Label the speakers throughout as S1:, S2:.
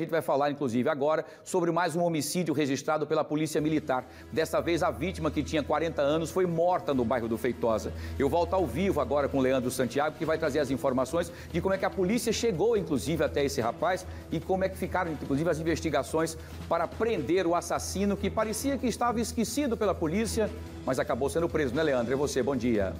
S1: A gente vai falar, inclusive, agora sobre mais um homicídio registrado pela Polícia Militar. Dessa vez, a vítima, que tinha 40 anos, foi morta no bairro do Feitosa. Eu volto ao vivo agora com o Leandro Santiago, que vai trazer as informações de como é que a polícia chegou, inclusive, até esse rapaz e como é que ficaram, inclusive, as investigações para prender o assassino que parecia que estava esquecido pela polícia, mas acabou sendo preso, né, Leandro? É você, bom dia.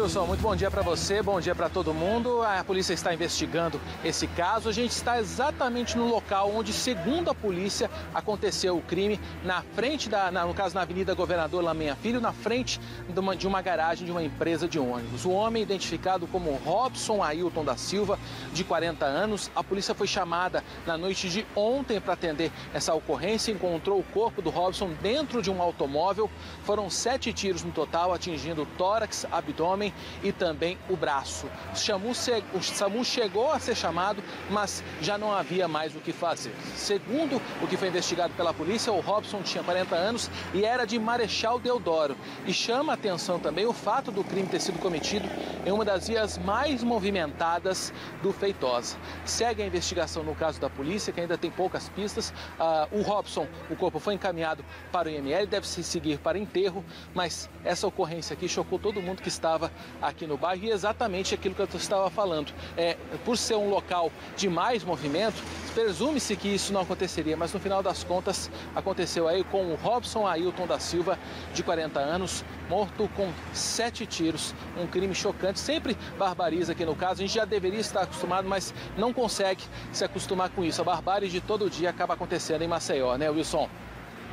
S2: Wilson, muito bom dia para você, bom dia para todo mundo. A polícia está investigando esse caso. A gente está exatamente no local onde, segundo a polícia, aconteceu o crime, na frente da, na, no caso, na Avenida Governador Lamenha Filho, na frente de uma, de uma garagem de uma empresa de ônibus. O homem, identificado como Robson Ailton da Silva, de 40 anos, a polícia foi chamada na noite de ontem para atender essa ocorrência. Encontrou o corpo do Robson dentro de um automóvel. Foram sete tiros no total, atingindo tórax, abdômen e também o braço. O SAMU, o SAMU chegou a ser chamado, mas já não havia mais o que fazer. Segundo o que foi investigado pela polícia, o Robson tinha 40 anos e era de Marechal Deodoro. E chama atenção também o fato do crime ter sido cometido em uma das vias mais movimentadas do Feitosa. Segue a investigação no caso da polícia, que ainda tem poucas pistas. Uh, o Robson, o corpo foi encaminhado para o IML, deve se seguir para enterro, mas essa ocorrência aqui chocou todo mundo que estava aqui no bairro e exatamente aquilo que eu estava falando. É, por ser um local de mais movimento, presume-se que isso não aconteceria, mas no final das contas aconteceu aí com o Robson Ailton da Silva, de 40 anos, morto com sete tiros. Um crime chocante, sempre barbariza aqui no caso. A gente já deveria estar acostumado, mas não consegue se acostumar com isso. A barbárie de todo dia acaba acontecendo em Maceió, né, Wilson?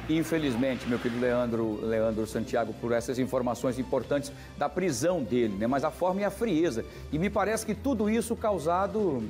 S1: Infelizmente, meu querido Leandro, Leandro Santiago, por essas informações importantes da prisão dele, né? Mas a forma e a frieza. E me parece que tudo isso causado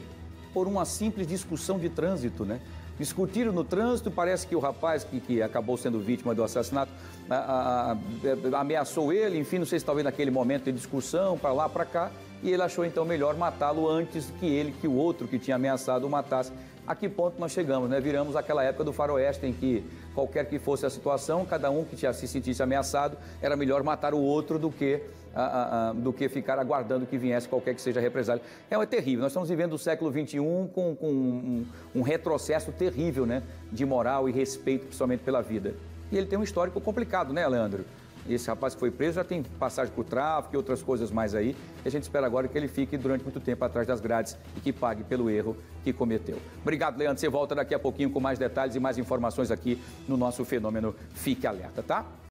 S1: por uma simples discussão de trânsito, né? Discutiram no trânsito, parece que o rapaz que, que acabou sendo vítima do assassinato a, a, a, ameaçou ele, enfim, não sei se talvez naquele momento de discussão, para lá, para cá, e ele achou então melhor matá-lo antes que ele, que o outro que tinha ameaçado o matasse a que ponto nós chegamos, né? Viramos aquela época do faroeste em que qualquer que fosse a situação, cada um que se sentisse ameaçado, era melhor matar o outro do que, a, a, do que ficar aguardando que viesse qualquer que seja a represália. É, é terrível, nós estamos vivendo o século XXI com, com um, um retrocesso terrível, né? De moral e respeito, principalmente pela vida. E ele tem um histórico complicado, né, Leandro? Esse rapaz que foi preso já tem passagem por tráfico e outras coisas mais aí. E a gente espera agora que ele fique durante muito tempo atrás das grades e que pague pelo erro que cometeu. Obrigado, Leandro. Você volta daqui a pouquinho com mais detalhes e mais informações aqui no nosso fenômeno Fique Alerta, tá?